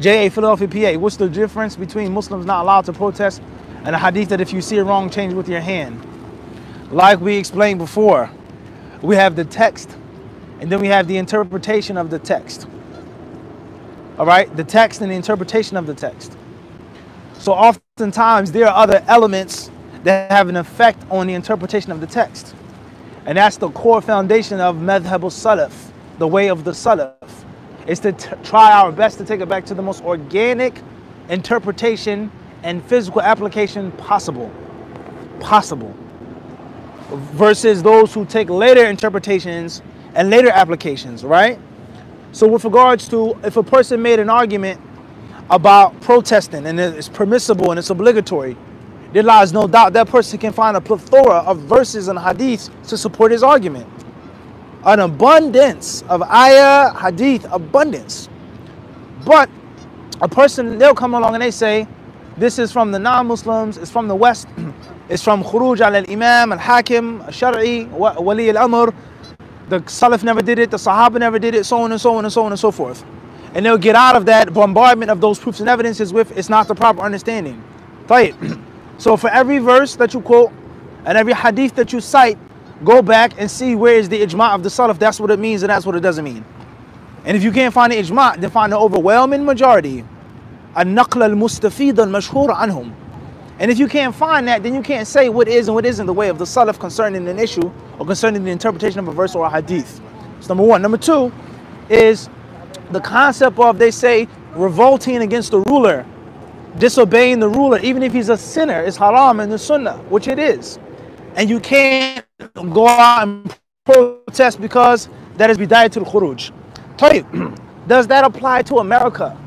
JA Philadelphia, PA. What's the difference between Muslims not allowed to protest and a hadith that if you see it wrong, change with your hand? Like we explained before, we have the text and then we have the interpretation of the text. All right, the text and the interpretation of the text. So oftentimes there are other elements that have an effect on the interpretation of the text. And that's the core foundation of madhab al-salaf, the way of the salaf is to try our best to take it back to the most organic interpretation and physical application possible. Possible. Versus those who take later interpretations and later applications, right? So, with regards to if a person made an argument about protesting and it's permissible and it's obligatory, there lies no doubt that person can find a plethora of verses and hadiths to support his argument an abundance of ayah, hadith, abundance. But a person, they'll come along and they say, this is from the non-Muslims, it's from the West, it's from Khuruj al-Imam, al-Hakim, al-Shar'i, Wali al-Amr, the Salaf never did it, the Sahaba never did it, so on and so on and so on and so forth. And they'll get out of that bombardment of those proofs and evidences with, it's not the proper understanding. So for every verse that you quote, and every hadith that you cite, go back and see where is the ijma of the salaf. That's what it means and that's what it doesn't mean. And if you can't find the ijma, then find the overwhelming majority. النقل المستفيد المشهور عنهم. And if you can't find that, then you can't say what is and what isn't the way of the salaf concerning an issue or concerning the interpretation of a verse or a hadith. That's number one. Number two is the concept of, they say, revolting against the ruler, disobeying the ruler, even if he's a sinner, is haram in the sunnah, which it is. And you can't go out and protest because that is bidayatul khuruj. Does that apply to America?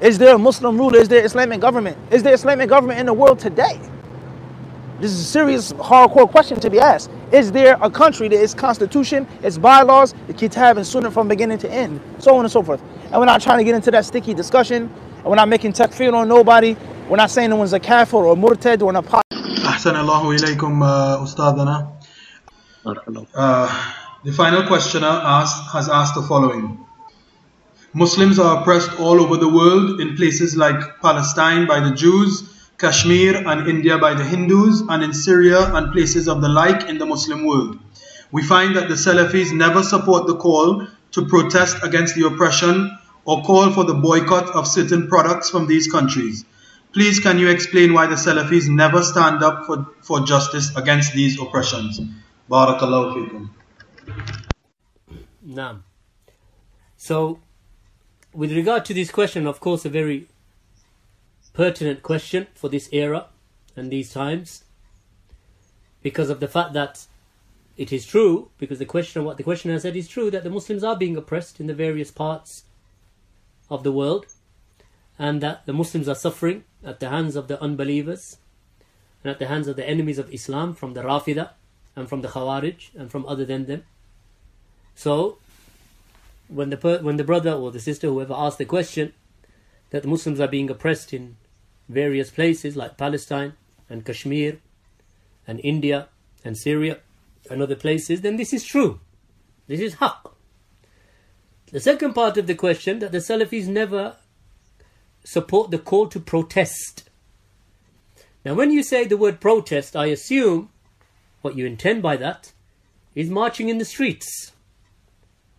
Is there a Muslim ruler? Is there Islamic government? Is there Islamic government in the world today? This is a serious, hardcore question to be asked. Is there a country that its constitution, its bylaws, the kitab and sunnah from beginning to end, so on and so forth? And we're not trying to get into that sticky discussion. And we're not making takfir on nobody. We're not saying no one's a kafir or a murtad or an apostle. أحسن الله إليكم أستاذنا uh, the final questioner asked, has asked the following. Muslims are oppressed all over the world in places like Palestine by the Jews, Kashmir and India by the Hindus, and in Syria and places of the like in the Muslim world. We find that the Salafis never support the call to protest against the oppression or call for the boycott of certain products from these countries. Please can you explain why the Salafis never stand up for, for justice against these oppressions? Naam. So, with regard to this question, of course, a very pertinent question for this era and these times, because of the fact that it is true, because the question, what the questioner said is true, that the Muslims are being oppressed in the various parts of the world, and that the Muslims are suffering at the hands of the unbelievers and at the hands of the enemies of Islam from the Rafida and from the Khawarij and from other than them. So, when the when the brother or the sister, whoever asked the question, that the Muslims are being oppressed in various places like Palestine and Kashmir and India and Syria and other places, then this is true. This is haqq. The second part of the question that the Salafis never support the call to protest. Now, when you say the word protest, I assume what you intend by that is marching in the streets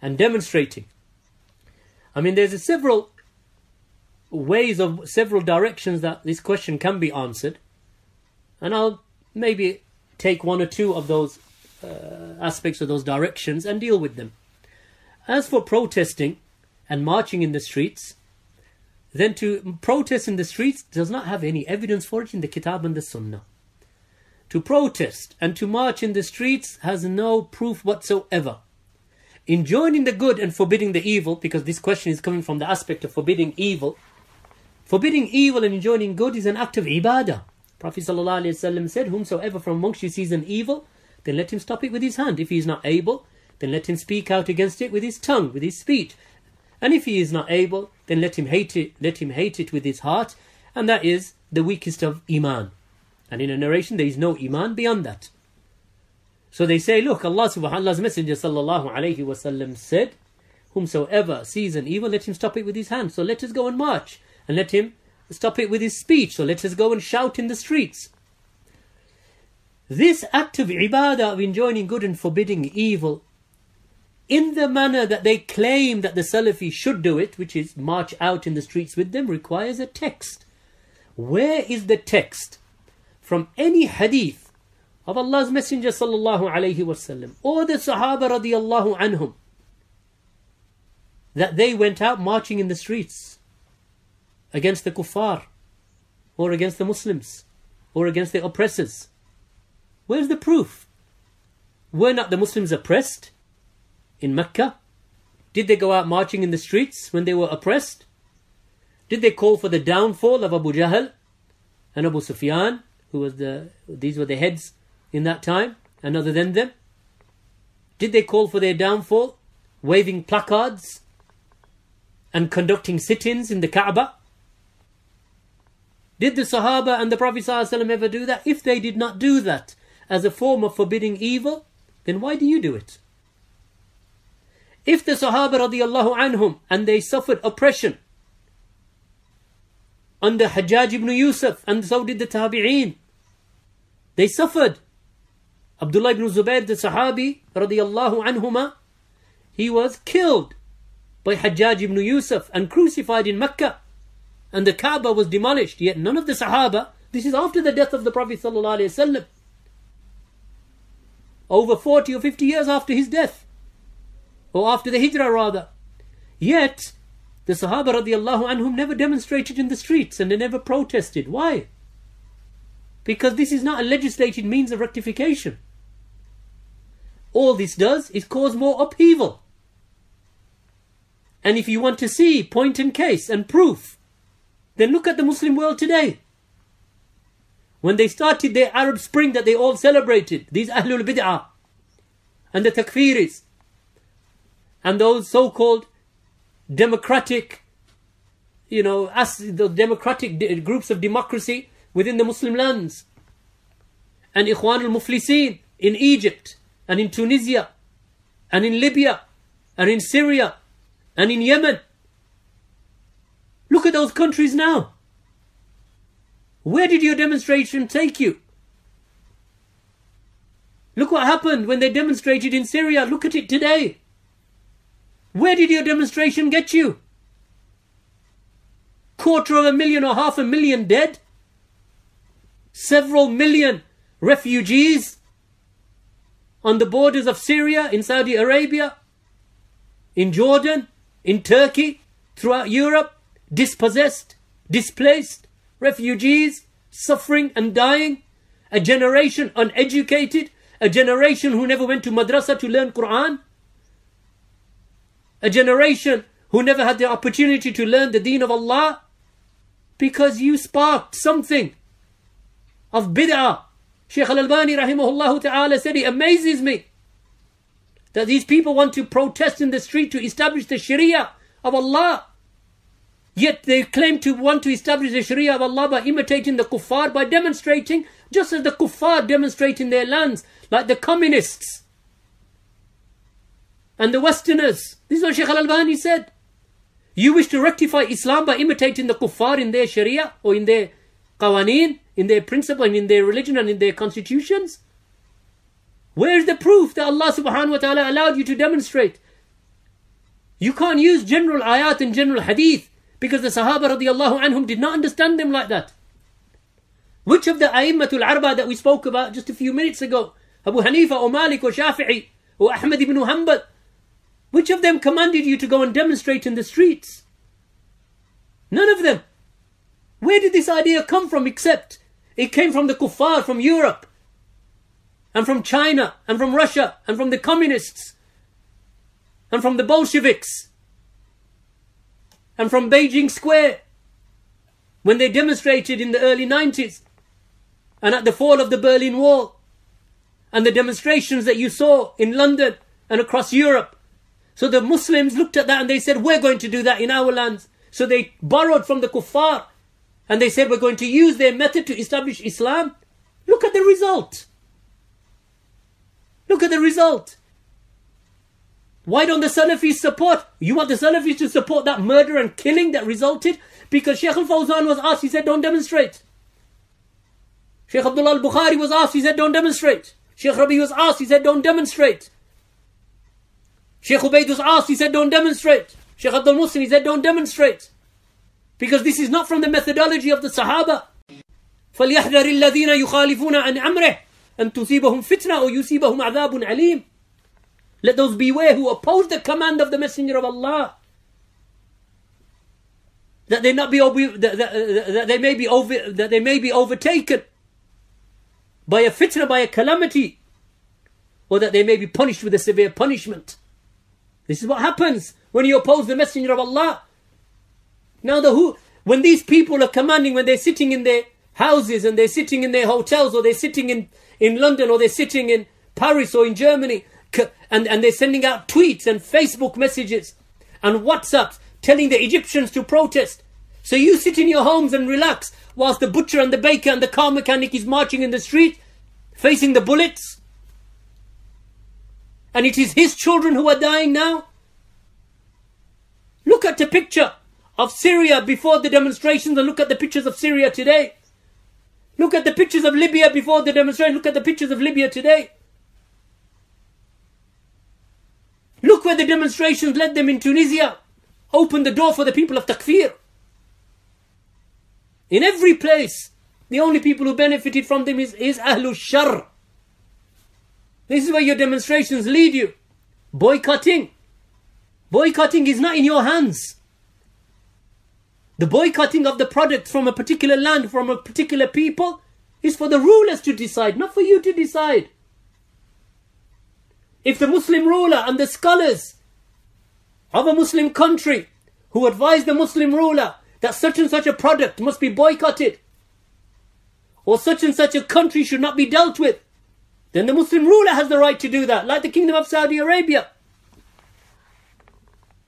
and demonstrating. I mean, there's several ways of several directions that this question can be answered, and I'll maybe take one or two of those uh, aspects of those directions and deal with them. As for protesting and marching in the streets, then to protest in the streets does not have any evidence for it in the Kitab and the Sunnah. To protest and to march in the streets has no proof whatsoever. In joining the good and forbidding the evil, because this question is coming from the aspect of forbidding evil, forbidding evil and enjoining good is an act of ibadah. Prophet ﷺ said, Whomsoever from amongst you sees an evil, then let him stop it with his hand. If he is not able, then let him speak out against it with his tongue, with his speech. And if he is not able, then let him hate it, let him hate it with his heart, and that is the weakest of iman. And in a narration, there is no iman beyond that. So they say, look, Allah subhanahu Allah's Messenger sallallahu alayhi wasallam said, Whomsoever sees an evil, let him stop it with his hand. So let us go and march and let him stop it with his speech. So let us go and shout in the streets. This act of ibadah of enjoining good and forbidding evil in the manner that they claim that the Salafi should do it, which is march out in the streets with them, requires a text. Where is the text from any hadith of Allah's Messenger sallallahu alaihi wasallam or the Sahaba radiallahu anhum that they went out marching in the streets against the kuffar or against the Muslims or against the oppressors? Where's the proof? Were not the Muslims oppressed? in Mecca? Did they go out marching in the streets when they were oppressed? Did they call for the downfall of Abu Jahl and Abu Sufyan, who was the these were the heads in that time, and other than them? Did they call for their downfall, waving placards and conducting sit-ins in the Kaaba? Did the Sahaba and the Prophet ﷺ ever do that? If they did not do that as a form of forbidding evil, then why do you do it? If the Sahaba radiallahu anhum and they suffered oppression under Hajjaj ibn Yusuf and so did the Tabi'een, they suffered. Abdullah ibn Zubair, the Sahabi radiallahu anhuma, he was killed by Hajjaj ibn Yusuf and crucified in Mecca. And the Kaaba was demolished. Yet none of the Sahaba, this is after the death of the Prophet sallallahu over 40 or 50 years after his death or after the Hijrah rather. Yet, the Sahaba radiallahu anhum never demonstrated in the streets and they never protested. Why? Because this is not a legislated means of rectification. All this does is cause more upheaval. And if you want to see point and case and proof, then look at the Muslim world today. When they started their Arab Spring that they all celebrated, these Ahlul Bid'ah and the Takfiris, and those so-called democratic, you know, as the democratic groups of democracy within the Muslim lands, and Ikhwan al-Muflisin in Egypt and in Tunisia and in Libya and in Syria and in Yemen. Look at those countries now. Where did your demonstration take you? Look what happened when they demonstrated in Syria. Look at it today. Where did your demonstration get you? Quarter of a million or half a million dead? Several million refugees on the borders of Syria, in Saudi Arabia, in Jordan, in Turkey, throughout Europe, dispossessed, displaced, refugees, suffering and dying, a generation uneducated, a generation who never went to madrasa to learn Quran, a generation who never had the opportunity to learn the deen of Allah because you sparked something of bid'ah. Shaykh al-Albani rahimahullah ta'ala said it amazes me that these people want to protest in the street to establish the Sharia of Allah. Yet they claim to want to establish the Sharia of Allah by imitating the kuffar, by demonstrating, just as the kuffar demonstrate in their lands, like the communists and the Westerners. This is what Shaykh al-Albani said. You wish to rectify Islam by imitating the kuffar in their Sharia or in their qawaneen, in their principle and in their religion and in their constitutions? Where is the proof that Allah subhanahu wa ta'ala allowed you to demonstrate? You can't use general ayat and general hadith because the Sahaba radiallahu anhum did not understand them like that. Which of the A'immatul Arba that we spoke about just a few minutes ago, Abu Hanifa or Malik or Shafi'i or Ahmad ibn Hanbal, which of them commanded you to go and demonstrate in the streets? None of them. Where did this idea come from except it came from the kuffar, from Europe, and from China, and from Russia, and from the communists, and from the Bolsheviks, and from Beijing Square, when they demonstrated in the early 90s, and at the fall of the Berlin Wall, and the demonstrations that you saw in London and across Europe, so the Muslims looked at that and they said, we're going to do that in our lands. So they borrowed from the kuffar and they said, we're going to use their method to establish Islam. Look at the result. Look at the result. Why don't the Salafis support? You want the Salafis to support that murder and killing that resulted? Because Sheikh al-Fawzan was asked, he said, don't demonstrate. Sheikh Abdullah al-Bukhari was asked, he said, don't demonstrate. Sheikh Rabi was asked, he said, don't demonstrate. Sheikh Ubaid asked, he said, don't demonstrate. Sheikh Abdul Muhsin, he said, don't demonstrate. Because this is not from the methodology of the Sahaba. فَلْيَحْذَرِ الَّذِينَ يُخَالِفُونَ عَنْ أَمْرِهِ أَنْ تُصِيبَهُمْ فِتْنَةٌ أَوْ يُصِيبَهُمْ عَذَابٌ عَلِيمٌ Let those beware who oppose the command of the Messenger of Allah. That they not be that, that, that they may be over that they may be overtaken by a fitna, by a calamity, or that they may be punished with a severe punishment. This is what happens when you oppose the Messenger of Allah. Now the who when these people are commanding, when they're sitting in their houses and they're sitting in their hotels or they're sitting in, in London or they're sitting in Paris or in Germany and, and they're sending out tweets and Facebook messages and WhatsApps telling the Egyptians to protest. So you sit in your homes and relax whilst the butcher and the baker and the car mechanic is marching in the street facing the bullets. And it is his children who are dying now. Look at the picture of Syria before the demonstrations and look at the pictures of Syria today. Look at the pictures of Libya before the demonstration. Look at the pictures of Libya today. Look where the demonstrations led them in Tunisia. Open the door for the people of Takfir. In every place, the only people who benefited from them is, is Ahlul Shar. This is where your demonstrations lead you. Boycotting. Boycotting is not in your hands. The boycotting of the product from a particular land, from a particular people, is for the rulers to decide, not for you to decide. If the Muslim ruler and the scholars of a Muslim country who advise the Muslim ruler that such and such a product must be boycotted, or such and such a country should not be dealt with, then the Muslim ruler has the right to do that, like the Kingdom of Saudi Arabia,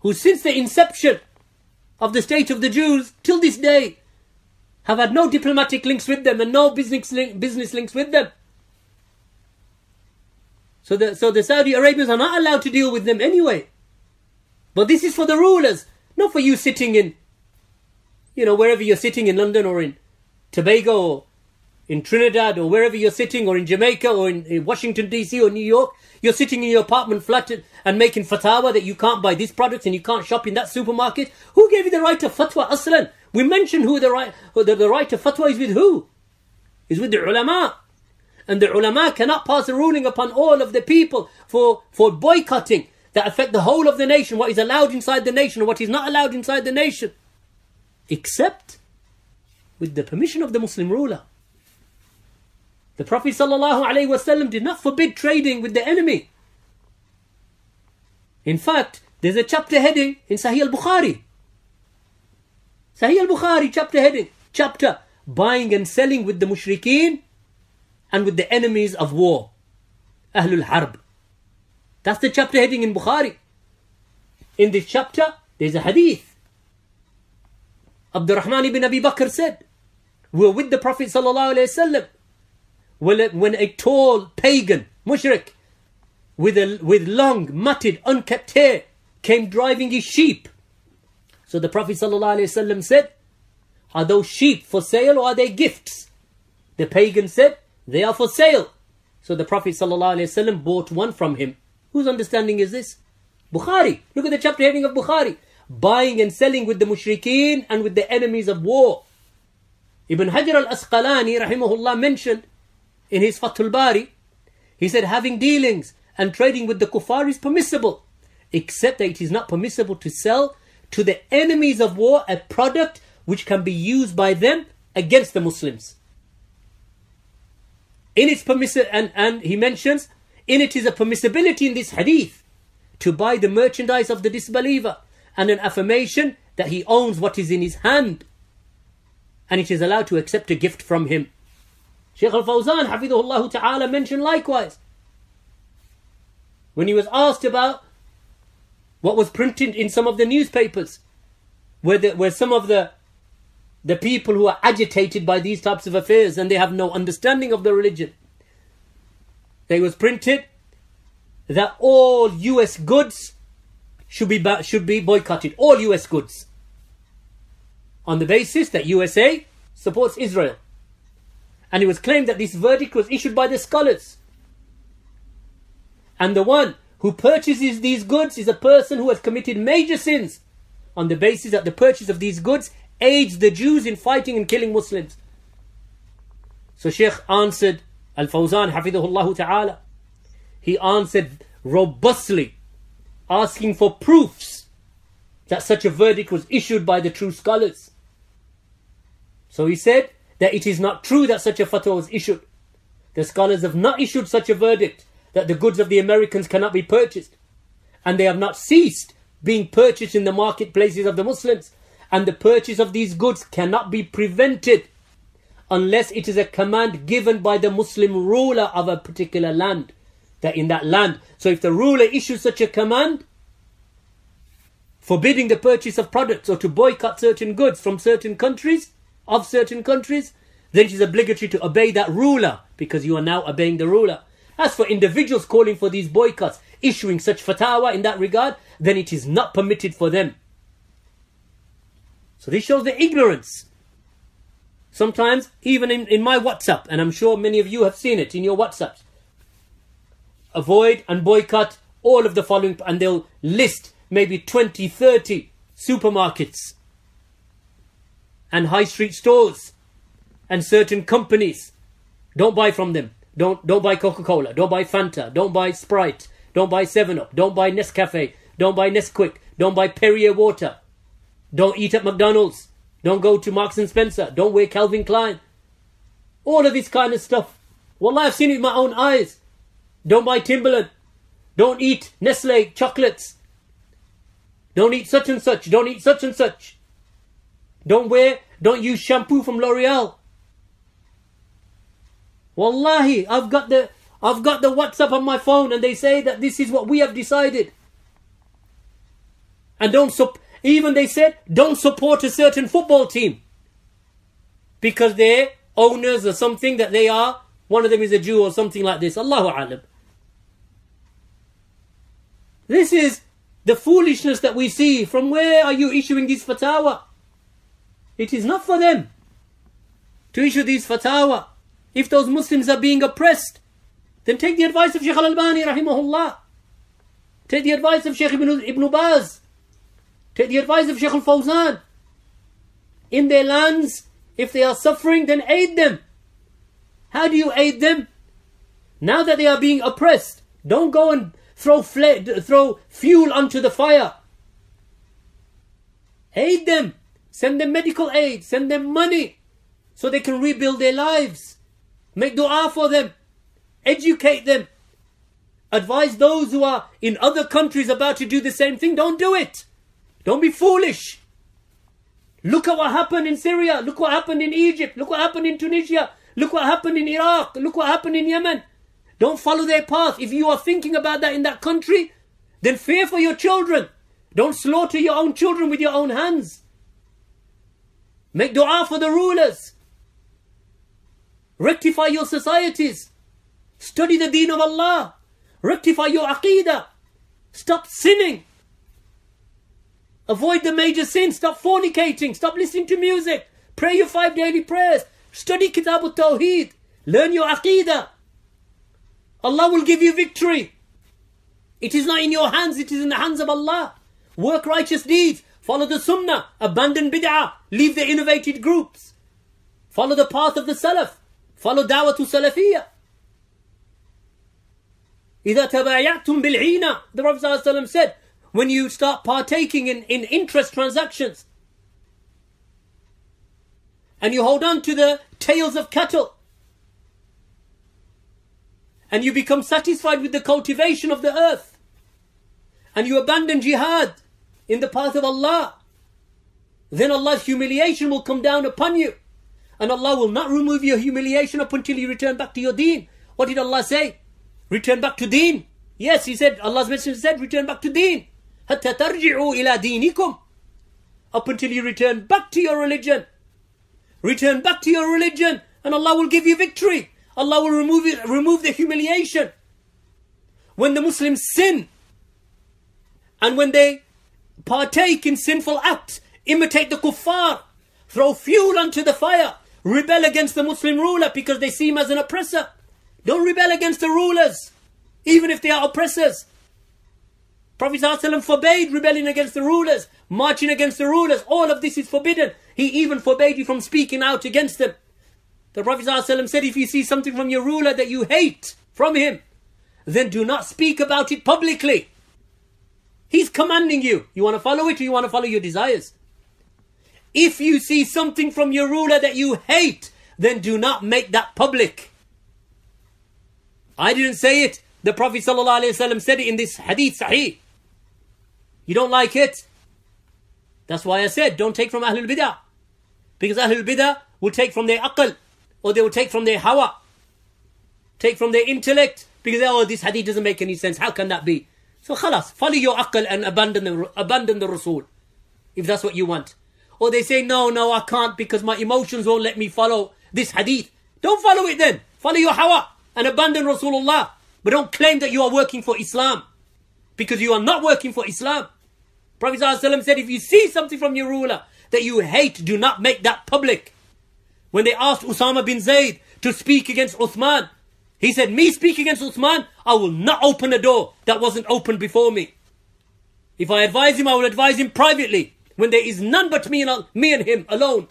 who since the inception of the state of the Jews till this day have had no diplomatic links with them and no business, link, business links with them. So the, so the Saudi Arabians are not allowed to deal with them anyway. But this is for the rulers, not for you sitting in, you know, wherever you're sitting in London or in Tobago or in Trinidad or wherever you're sitting or in Jamaica or in, in Washington DC or New York. You're sitting in your apartment flat and making fatwa that you can't buy these products and you can't shop in that supermarket. Who gave you the right to fatwa aslan? We mentioned who the right, who the, the right to fatwa is with who? Is with the ulama. And the ulama cannot pass a ruling upon all of the people for, for boycotting that affect the whole of the nation, what is allowed inside the nation and what is not allowed inside the nation. Except with the permission of the Muslim ruler. The Prophet ﷺ did not forbid trading with the enemy. In fact, there's a chapter heading in Sahih al-Bukhari. Sahih al-Bukhari chapter heading, chapter buying and selling with the mushrikeen and with the enemies of war. Ahlul Harb. That's the chapter heading in Bukhari. In this chapter, there's a hadith. Abdurrahman ibn Abi Bakr said, We're with the Prophet sallallahu alayhi when a tall pagan, mushrik, with, a, with long, matted, unkept hair, came driving his sheep. So the Prophet ﷺ said, Are those sheep for sale or are they gifts? The pagan said, They are for sale. So the Prophet ﷺ bought one from him. Whose understanding is this? Bukhari. Look at the chapter heading of Bukhari. Buying and selling with the mushrikeen and with the enemies of war. Ibn Hajar al-Asqalani rahimahullah mentioned in his Fathul Bari, he said having dealings and trading with the kuffar is permissible, except that it is not permissible to sell to the enemies of war a product which can be used by them against the Muslims. In its permissible, and, and he mentions, in it is a permissibility in this hadith to buy the merchandise of the disbeliever and an affirmation that he owns what is in his hand and it is allowed to accept a gift from him. Shaykh al-Fawzan, Hafidhullah Ta'ala, mentioned likewise. When he was asked about what was printed in some of the newspapers, where, the, where some of the, the people who are agitated by these types of affairs and they have no understanding of the religion, they was printed that all US goods should be should be boycotted. All US goods. On the basis that USA supports Israel. And it was claimed that this verdict was issued by the scholars. And the one who purchases these goods is a person who has committed major sins on the basis that the purchase of these goods aids the Jews in fighting and killing Muslims. So Sheikh answered, Al Fawzan, Hafidahullah Ta'ala, he answered robustly, asking for proofs that such a verdict was issued by the true scholars. So he said that it is not true that such a fatwa was issued. The scholars have not issued such a verdict that the goods of the Americans cannot be purchased. And they have not ceased being purchased in the marketplaces of the Muslims. And the purchase of these goods cannot be prevented unless it is a command given by the Muslim ruler of a particular land. That in that land. So if the ruler issues such a command, forbidding the purchase of products or to boycott certain goods from certain countries, of certain countries, then it is obligatory to obey that ruler because you are now obeying the ruler. As for individuals calling for these boycotts, issuing such fatwa in that regard, then it is not permitted for them. So this shows the ignorance. Sometimes, even in, in my WhatsApp, and I'm sure many of you have seen it in your WhatsApps, avoid and boycott all of the following, and they'll list maybe 20, 30 supermarkets and high street stores and certain companies. Don't buy from them. Don't don't buy Coca-Cola. Don't buy Fanta. Don't buy Sprite. Don't buy 7-Up. Don't buy Nescafe. Don't buy Nesquik. Don't buy Perrier water. Don't eat at McDonald's. Don't go to Marks and Spencer. Don't wear Calvin Klein. All of this kind of stuff. Wallah, I've seen it with my own eyes. Don't buy Timberland. Don't eat Nestle chocolates. Don't eat such and such. Don't eat such and such. Don't wear, don't use shampoo from L'Oreal. Wallahi, I've got the I've got the WhatsApp on my phone and they say that this is what we have decided. And don't sup even they said don't support a certain football team. Because they're owners or something that they are, one of them is a Jew or something like this. Allahu alam. This is the foolishness that we see. From where are you issuing this fatwa? It is not for them to issue these fatwa. If those Muslims are being oppressed, then take the advice of Shaykh al-Albani rahimahullah. Take the advice of Shaykh Ibn, Ibn Baz. Take the advice of Shaykh al-Fawzan. In their lands, if they are suffering, then aid them. How do you aid them? Now that they are being oppressed, don't go and throw, throw fuel onto the fire. Aid them. Send them medical aid. Send them money so they can rebuild their lives. Make dua for them. Educate them. Advise those who are in other countries about to do the same thing. Don't do it. Don't be foolish. Look at what happened in Syria. Look what happened in Egypt. Look what happened in Tunisia. Look what happened in Iraq. Look what happened in Yemen. Don't follow their path. If you are thinking about that in that country, then fear for your children. Don't slaughter your own children with your own hands. Make dua for the rulers. Rectify your societies. Study the deen of Allah. Rectify your aqidah. Stop sinning. Avoid the major sins. Stop fornicating. Stop listening to music. Pray your five daily prayers. Study Kitab al-Tawheed. Learn your aqidah. Allah will give you victory. It is not in your hands, it is in the hands of Allah. Work righteous deeds. Follow the sunnah. Abandon bid'ah. Leave the innovated groups. Follow the path of the salaf. Follow dawah to salafiyah. إذا تبايعتم بالعينة The Prophet ﷺ said, when you start partaking in, in interest transactions, and you hold on to the tails of cattle, and you become satisfied with the cultivation of the earth, and you abandon jihad, in the path of Allah, then Allah's humiliation will come down upon you. And Allah will not remove your humiliation up until you return back to your deen. What did Allah say? Return back to deen. Yes, He said, Allah's Messenger said, return back to deen. حتى ترجعوا إلى دينكم. Up until you return back to your religion. Return back to your religion and Allah will give you victory. Allah will remove, it, remove the humiliation. When the Muslims sin, And when they partake in sinful acts, imitate the kuffar, throw fuel onto the fire, rebel against the Muslim ruler because they see him as an oppressor. Don't rebel against the rulers, even if they are oppressors. Prophet ﷺ forbade rebelling against the rulers, marching against the rulers. All of this is forbidden. He even forbade you from speaking out against them. The Prophet ﷺ said, if you see something from your ruler that you hate from him, then do not speak about it publicly. He's commanding you. You want to follow it or you want to follow your desires? If you see something from your ruler that you hate, then do not make that public. I didn't say it. The Prophet ﷺ said it in this hadith sahih. You don't like it? That's why I said don't take from Ahlul Bidah. Because Ahlul Bidah will take from their aql or they will take from their hawa. Take from their intellect because oh this hadith doesn't make any sense. How can that be? So khalas, follow your aql and abandon the, abandon the Rasul. If that's what you want. Or they say no, no I can't because my emotions won't let me follow this hadith. Don't follow it then. Follow your hawa and abandon Rasulullah. But don't claim that you are working for Islam. Because you are not working for Islam. Prophet ﷺ said, if you see something from your ruler that you hate, do not make that public. When they asked Usama bin Zayd to speak against Uthman, he said, me speak against Uthman, I will not open a door that wasn't opened before me. If I advise him, I will advise him privately, when there is none but me and, me and him alone.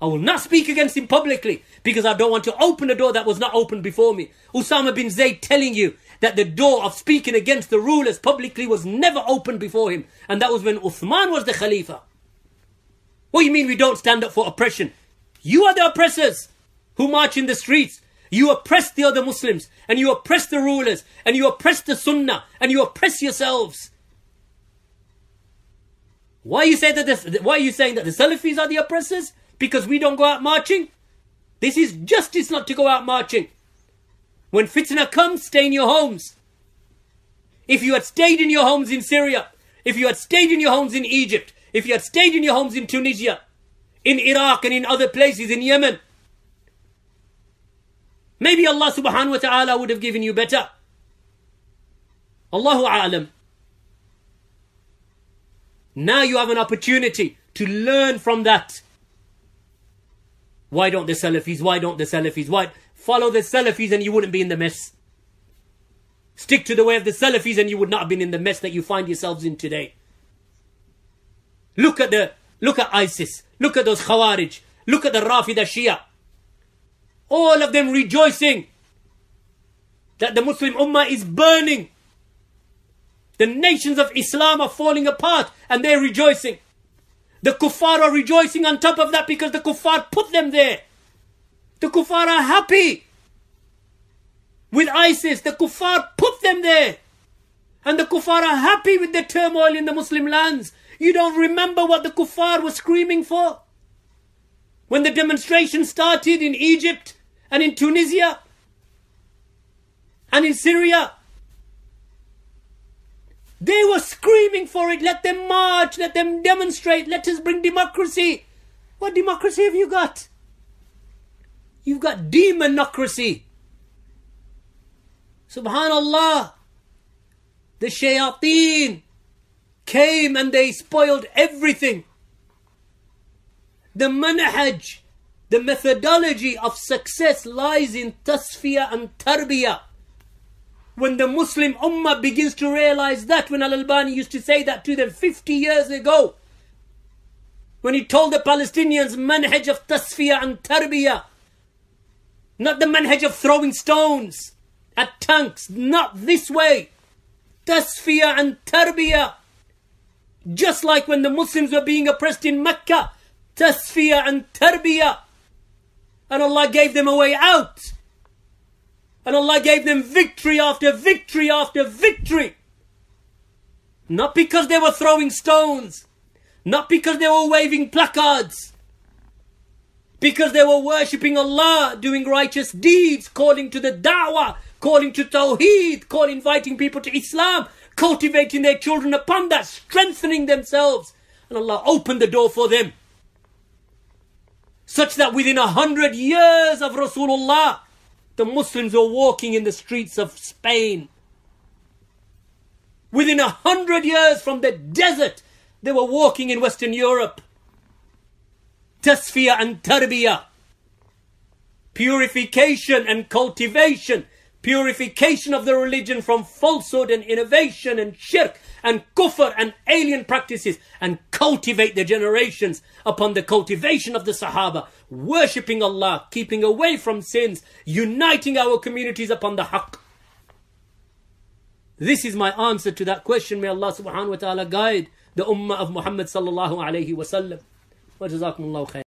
I will not speak against him publicly because I don't want to open a door that was not opened before me. Usama bin Zayd telling you that the door of speaking against the rulers publicly was never opened before him. And that was when Uthman was the Khalifa. What do you mean we don't stand up for oppression? You are the oppressors who march in the streets. You oppress the other Muslims and you oppress the rulers and you oppress the Sunnah and you oppress yourselves. Why you say that this, why are you saying that the Salafis are the oppressors? Because we don't go out marching? This is justice not to go out marching. When fitna comes, stay in your homes. If you had stayed in your homes in Syria, if you had stayed in your homes in Egypt, if you had stayed in your homes in Tunisia, in Iraq and in other places, in Yemen, maybe Allah subhanahu wa ta'ala would have given you better. Allahu a'lam. Now you have an opportunity to learn from that. Why don't the Salafis? Why don't the Salafis? Why? Follow the Salafis and you wouldn't be in the mess. Stick to the way of the Salafis and you would not have been in the mess that you find yourselves in today. Look at the look at ISIS. Look at those Khawarij. Look at the Rafida Shia. All of them rejoicing that the Muslim Ummah is burning. The nations of Islam are falling apart and they're rejoicing. The kuffar are rejoicing on top of that because the kuffar put them there. The kuffar are happy with ISIS. The kuffar put them there. And the kuffar are happy with the turmoil in the Muslim lands. You don't remember what the kuffar was screaming for? When the demonstration started in Egypt and in Tunisia and in Syria, they were screaming for it. Let them march, let them demonstrate, let us bring democracy. What democracy have you got? You've got demonocracy. Subhanallah. The shayateen came and they spoiled everything. The manhaj, the methodology of success lies in tasfiyah and tarbiyah. When the Muslim Ummah begins to realize that, when Al Albani used to say that to them 50 years ago, when he told the Palestinians manhaj of tasfiyah and tarbiyah, not the manhaj of throwing stones at tanks. Not this way. Tasfiyah and tarbiyah. Just like when the Muslims were being oppressed in Mecca. Tasfiyah and tarbiyah. And Allah gave them a way out. And Allah gave them victory after victory after victory. Not because they were throwing stones. Not because they were waving placards because they were worshipping Allah, doing righteous deeds, calling to the da'wah, calling to Tawheed, calling, inviting people to Islam, cultivating their children upon that, strengthening themselves. And Allah opened the door for them. Such that within a hundred years of Rasulullah, the Muslims were walking in the streets of Spain. Within a hundred years from the desert, they were walking in Western Europe. Tasfiyah and tarbiyah. Purification and cultivation. Purification of the religion from falsehood and innovation and shirk and kufr and alien practices and cultivate their generations upon the cultivation of the Sahaba, worshipping Allah, keeping away from sins, uniting our communities upon the haqq. This is my answer to that question. May Allah subhanahu wa ta'ala guide the ummah of Muhammad sallallahu alayhi wa sallam. Wa jazakumullahu khair.